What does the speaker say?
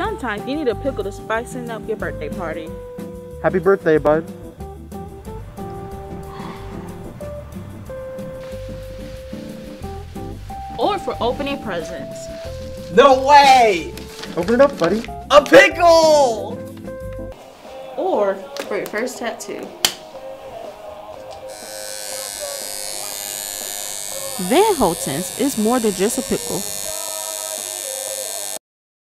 Sometimes you need a pickle to spicing up your birthday party. Happy birthday, bud. Or for opening presents. No way! Open it up, buddy. A pickle! Or for your first tattoo. Van Holten's is more than just a pickle.